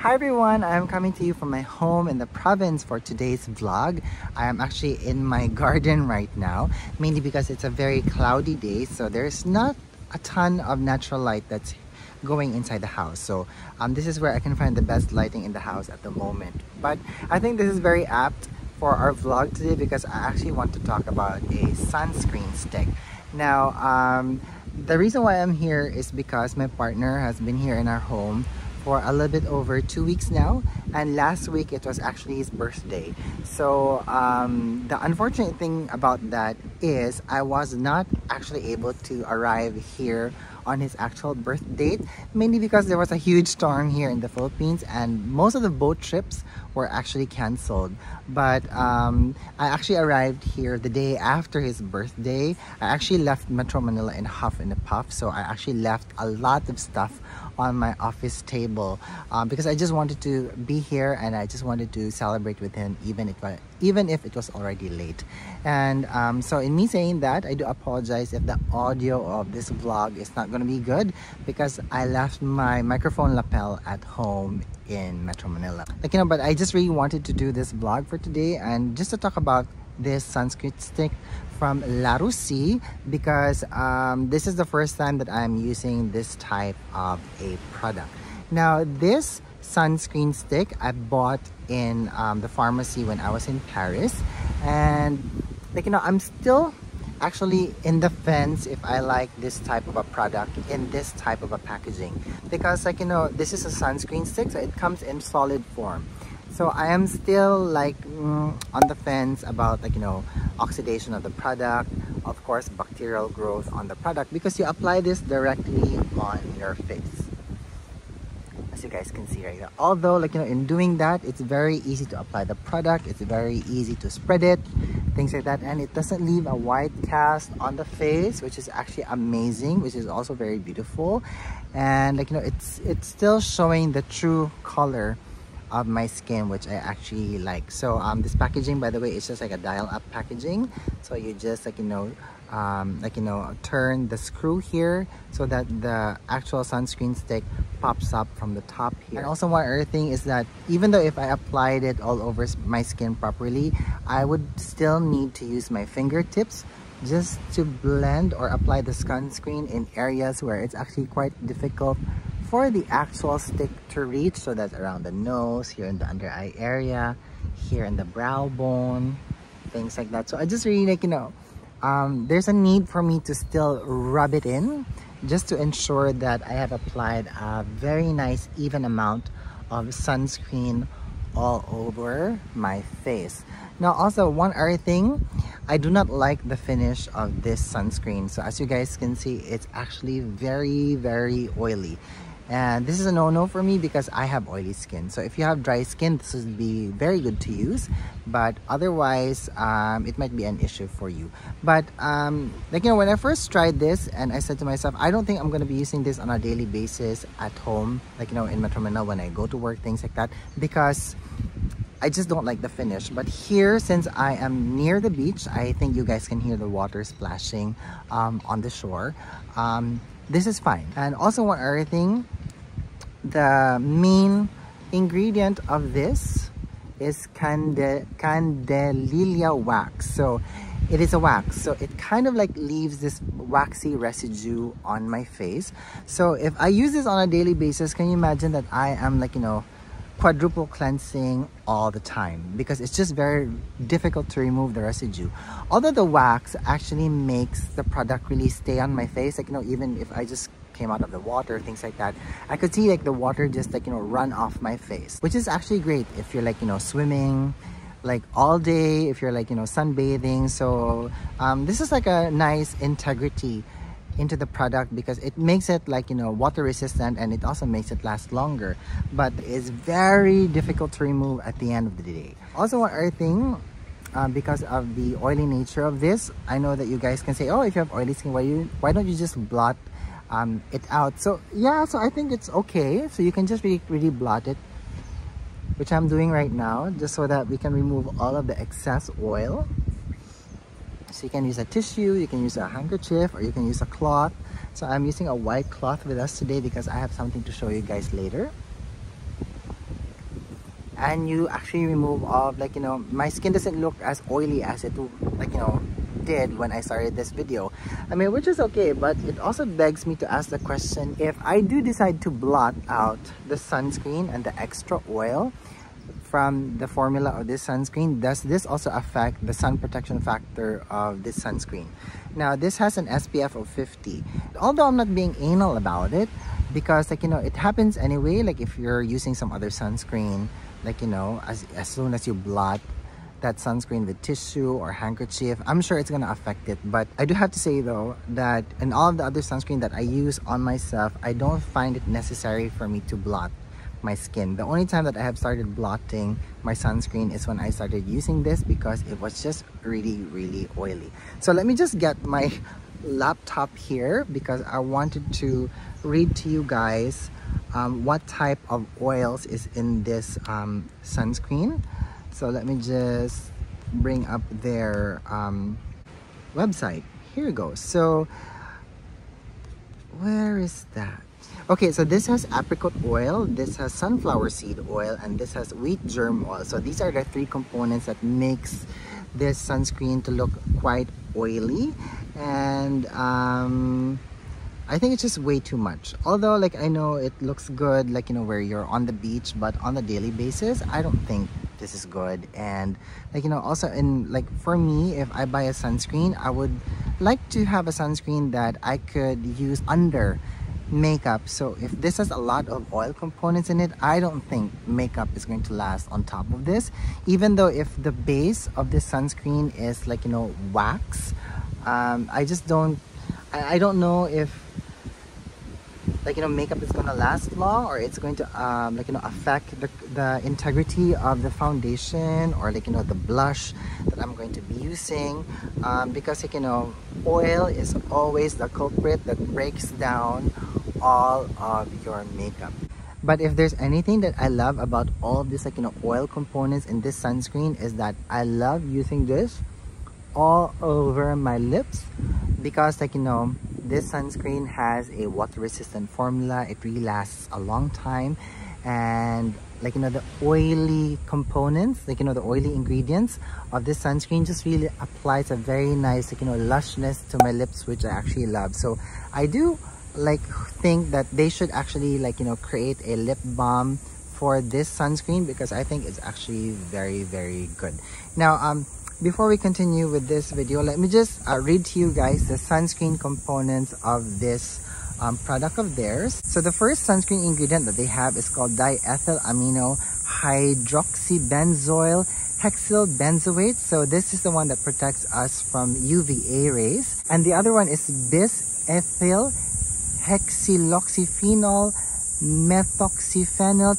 Hi everyone, I'm coming to you from my home in the province for today's vlog. I am actually in my garden right now, mainly because it's a very cloudy day, so there's not a ton of natural light that's going inside the house. So um, this is where I can find the best lighting in the house at the moment. But I think this is very apt for our vlog today because I actually want to talk about a sunscreen stick. Now, um, the reason why I'm here is because my partner has been here in our home for a little bit over two weeks now. And last week it was actually his birthday. So um, the unfortunate thing about that is I was not actually able to arrive here on his actual birth date mainly because there was a huge storm here in the Philippines and most of the boat trips were actually canceled. But um, I actually arrived here the day after his birthday. I actually left Metro Manila in huff and a puff so I actually left a lot of stuff on my office table um, because I just wanted to be here and I just wanted to celebrate with him even if even if it was already late. And um, so in me saying that I do apologize if the audio of this vlog is not going to be good because I left my microphone lapel at home in Metro Manila. Like you know but I just really wanted to do this vlog for today and just to talk about this sunscreen stick from La Rosée because um, this is the first time that I'm using this type of a product. Now this sunscreen stick I bought in um, the pharmacy when I was in Paris. And like you know I'm still actually in the fence if I like this type of a product in this type of a packaging. Because like you know this is a sunscreen stick so it comes in solid form so I am still like mm, on the fence about like you know oxidation of the product. Of course bacterial growth on the product because you apply this directly on your face. As you guys can see right now although like you know in doing that it's very easy to apply the product. It's very easy to spread it things like that. And it doesn't leave a white cast on the face which is actually amazing which is also very beautiful. And like you know it's it's still showing the true color of my skin which I actually like. So um this packaging by the way it's just like a dial up packaging. So you just like you know um, like you know turn the screw here so that the actual sunscreen stick pops up from the top here. And also one other thing is that even though if I applied it all over my skin properly I would still need to use my fingertips just to blend or apply the sunscreen in areas where it's actually quite difficult for the actual stick to reach so that's around the nose here in the under eye area here in the brow bone things like that. So i just really like you know um, there's a need for me to still rub it in just to ensure that i have applied a very nice even amount of sunscreen all over my face. Now also one other thing I do not like the finish of this sunscreen. So as you guys can see it's actually very very oily and this is a no-no for me because I have oily skin. So if you have dry skin this would be very good to use. But otherwise um, it might be an issue for you. But um, like you know when I first tried this and I said to myself I don't think I'm gonna be using this on a daily basis at home like you know in Metro Manila when I go to work things like that because I just don't like the finish. But here since I am near the beach I think you guys can hear the water splashing um, on the shore. Um, this is fine. And also one other thing the main ingredient of this is cande candelilla wax. So it is a wax. So it kind of like leaves this waxy residue on my face. So if i use this on a daily basis can you imagine that i am like you know quadruple cleansing all the time? Because it's just very difficult to remove the residue. Although the wax actually makes the product really stay on my face like you know even if i just came out of the water, things like that. I could see like the water just like, you know, run off my face, which is actually great if you're like, you know, swimming like all day, if you're like, you know, sunbathing. So um, this is like a nice integrity into the product because it makes it like you know water resistant and it also makes it last longer but it's very difficult to remove at the end of the day also one other thing uh, because of the oily nature of this i know that you guys can say oh if you have oily skin why you why don't you just blot um, it out. So yeah, so I think it's okay. So you can just really, really blot it, which I'm doing right now, just so that we can remove all of the excess oil. So you can use a tissue, you can use a handkerchief, or you can use a cloth. So I'm using a white cloth with us today because I have something to show you guys later. and you actually remove all like you know my skin doesn't look as oily as it like you know did when I started this video I mean which is okay but it also begs me to ask the question if I do decide to blot out the sunscreen and the extra oil from the formula of this sunscreen does this also affect the sun protection factor of this sunscreen? Now this has an SPF of 50 although I'm not being anal about it because like you know it happens anyway like if you're using some other sunscreen like you know as, as soon as you blot that sunscreen with tissue or handkerchief. I'm sure it's gonna affect it but i do have to say though that in all of the other sunscreen that i use on myself i don't find it necessary for me to blot my skin. The only time that i have started blotting my sunscreen is when i started using this because it was just really really oily. So let me just get my laptop here because i wanted to read to you guys um, what type of oils is in this um, sunscreen so let me just bring up their um, website. Here we go so where is that? Okay so this has apricot oil this has sunflower seed oil and this has wheat germ oil. So these are the three components that makes this sunscreen to look quite oily. And um, I think it's just way too much. Although like I know it looks good like you know where you're on the beach but on the daily basis I don't think this is good. And like you know also in like for me if I buy a sunscreen I would like to have a sunscreen that I could use under makeup. So if this has a lot of oil components in it I don't think makeup is going to last on top of this. Even though if the base of this sunscreen is like you know wax um, I just don't I, I don't know if like you know makeup is gonna last long or it's going to um, like you know affect the, the integrity of the foundation or like you know the blush that I'm going to be using. Um, because like you know oil is always the culprit that breaks down all of your makeup. But if there's anything that I love about all of these like you know oil components in this sunscreen is that I love using this all over my lips because like you know this sunscreen has a water resistant formula. It really lasts a long time. And like you know the oily components like you know the oily ingredients of this sunscreen just really applies a very nice like you know lushness to my lips which i actually love. So i do like think that they should actually like you know create a lip balm for this sunscreen because i think it's actually very very good. Now um before we continue with this video let me just uh, read to you guys the sunscreen components of this um, product of theirs. So the first sunscreen ingredient that they have is called diethyl amino hydroxybenzoyl hexyl benzoate so this is the one that protects us from uva rays. And the other one is bis ethyl hexyloxyphenol methoxyphenyl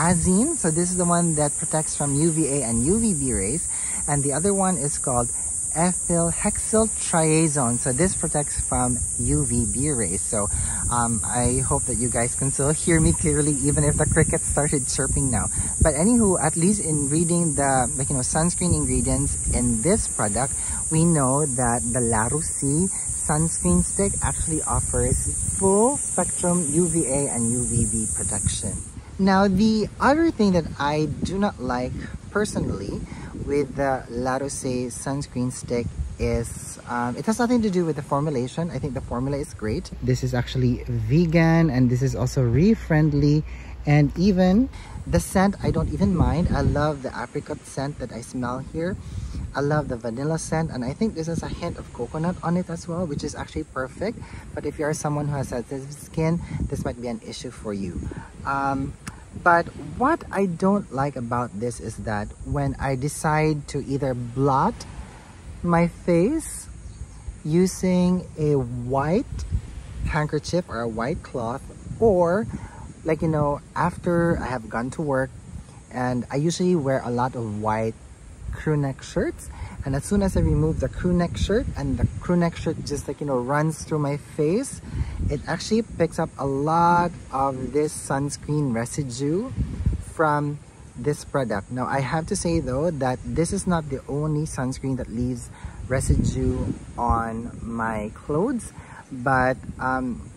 triazine so this is the one that protects from uva and uvb rays. And the other one is called ethyl hexyl triazone so this protects from UVB rays. So um, I hope that you guys can still hear me clearly even if the crickets started chirping now. But anywho at least in reading the like you know sunscreen ingredients in this product we know that the La sunscreen stick actually offers full spectrum UVA and UVB protection now the other thing that I do not like personally with the La Rosée sunscreen stick is um, it has nothing to do with the formulation. I think the formula is great. This is actually vegan and this is also reef-friendly and even the scent i don't even mind. I love the apricot scent that i smell here. I love the vanilla scent and i think this has a hint of coconut on it as well which is actually perfect. But if you're someone who has sensitive skin this might be an issue for you. Um, but what I don't like about this is that when I decide to either blot my face using a white handkerchief or a white cloth or like you know after I have gone to work and I usually wear a lot of white crew neck shirts and as soon as I remove the crew neck shirt and the crew neck shirt just like you know runs through my face it actually picks up a lot of this sunscreen residue from this product. Now I have to say though that this is not the only sunscreen that leaves residue on my clothes but um,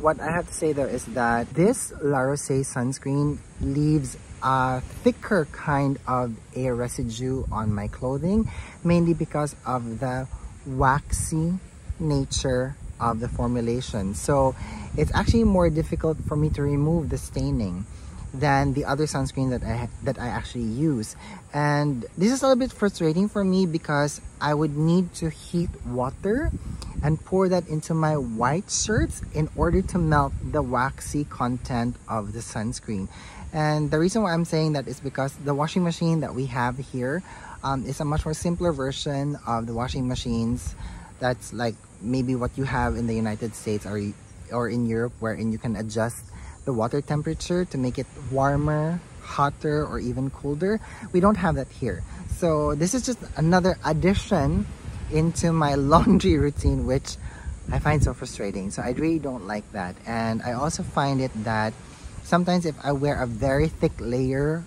what I have to say though is that this La Rosée sunscreen leaves a thicker kind of a residue on my clothing mainly because of the waxy nature of the formulation. So it's actually more difficult for me to remove the staining than the other sunscreen that I that I actually use. And this is a little bit frustrating for me because I would need to heat water and pour that into my white shirts in order to melt the waxy content of the sunscreen and the reason why I'm saying that is because the washing machine that we have here um, is a much more simpler version of the washing machines that's like maybe what you have in the United States or or in Europe wherein you can adjust the water temperature to make it warmer, hotter, or even colder. We don't have that here. So this is just another addition into my laundry routine, which I find so frustrating. So I really don't like that. And I also find it that sometimes if I wear a very thick layer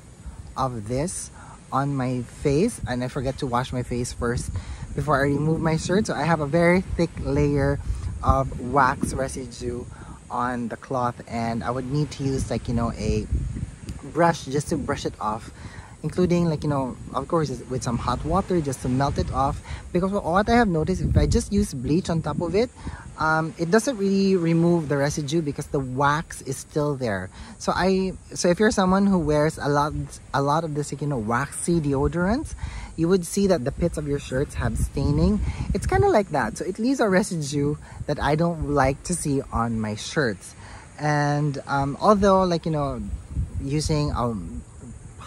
of this on my face and I forget to wash my face first before I remove my shirt. So I have a very thick layer of wax residue on the cloth and I would need to use like you know a brush just to brush it off including like you know of course with some hot water just to melt it off because what I have noticed if I just use bleach on top of it um, it doesn't really remove the residue because the wax is still there so I so if you're someone who wears a lot a lot of this you know waxy deodorants you would see that the pits of your shirts have staining. It's kind of like that. So it leaves a residue that I don't like to see on my shirts. And um, although like, you know, using um,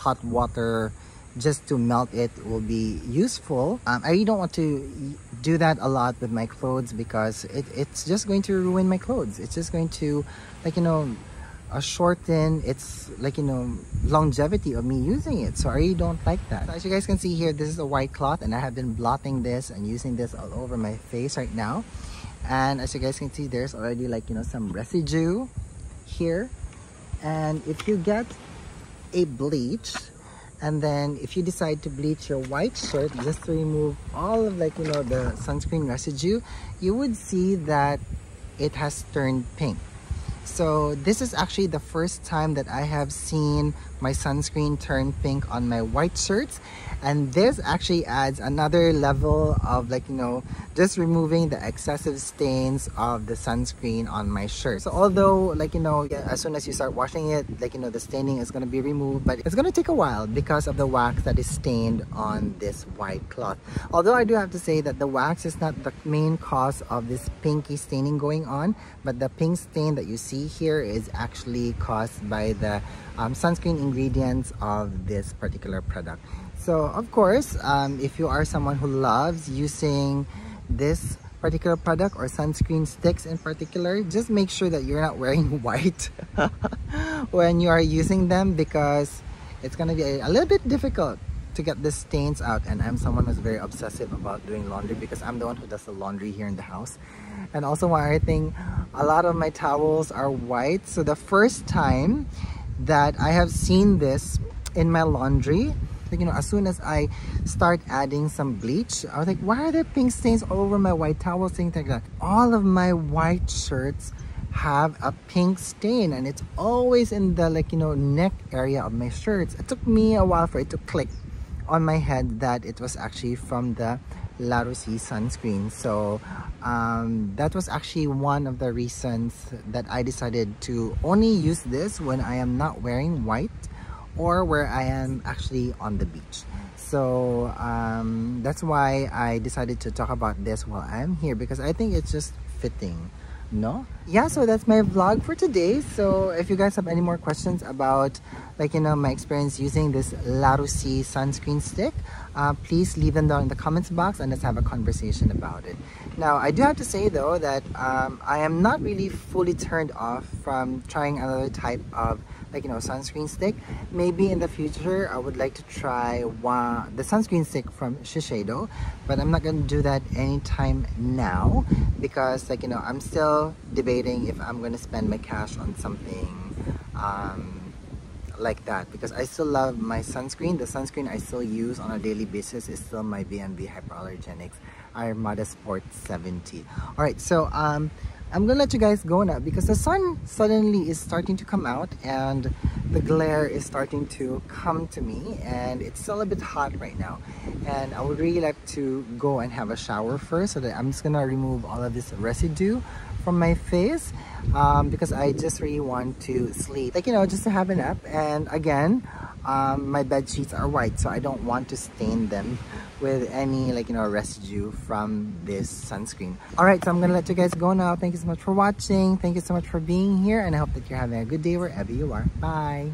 hot water just to melt it will be useful. Um, I really don't want to do that a lot with my clothes because it, it's just going to ruin my clothes. It's just going to like, you know, a shorten its like you know longevity of me using it so I really don't like that as you guys can see here this is a white cloth and I have been blotting this and using this all over my face right now and as you guys can see there's already like you know some residue here and if you get a bleach and then if you decide to bleach your white shirt just to remove all of like you know the sunscreen residue you would see that it has turned pink. So this is actually the first time that I have seen my sunscreen turn pink on my white shirts. And this actually adds another level of like you know just removing the excessive stains of the sunscreen on my shirt. So although like you know as soon as you start washing it like you know the staining is going to be removed but it's going to take a while because of the wax that is stained on this white cloth. Although i do have to say that the wax is not the main cause of this pinky staining going on but the pink stain that you see here is actually caused by the um, sunscreen ingredients of this particular product. So of course, um, if you are someone who loves using this particular product or sunscreen sticks in particular, just make sure that you're not wearing white when you are using them because it's to be a, a little bit difficult to get the stains out. And I'm someone who's very obsessive about doing laundry because I'm the one who does the laundry here in the house. And also one other thing a lot of my towels are white. So the first time that I have seen this in my laundry like, you know, as soon as I start adding some bleach, I was like, why are there pink stains all over my white towels, things like that. All of my white shirts have a pink stain and it's always in the like, you know, neck area of my shirts. It took me a while for it to click on my head that it was actually from the La Rosée sunscreen. So um, that was actually one of the reasons that I decided to only use this when I am not wearing white or where I am actually on the beach. So um, that's why I decided to talk about this while I'm here because I think it's just fitting. No? Yeah, so that's my vlog for today. So if you guys have any more questions about like, you know, my experience using this La Rosée sunscreen stick, uh, please leave them down in the comments box and let's have a conversation about it. Now, I do have to say though that um, I am not really fully turned off from trying another type of like you know sunscreen stick. Maybe in the future I would like to try one, the sunscreen stick from Shiseido but I'm not gonna do that anytime now because like you know I'm still debating if I'm gonna spend my cash on something um, like that because I still love my sunscreen. The sunscreen I still use on a daily basis is still my VMV Hypoallergenics Armada Sport 70 all right so um I'm gonna let you guys go now because the sun suddenly is starting to come out and the glare is starting to come to me and it's still a bit hot right now. And I would really like to go and have a shower first so that I'm just gonna remove all of this residue from my face um, because I just really want to sleep. Like you know just to have a nap. And again um, my bed sheets are white so I don't want to stain them with any like you know residue from this sunscreen. All right so I'm gonna let you guys go now. Thank you so much for watching. Thank you so much for being here and I hope that you're having a good day wherever you are. Bye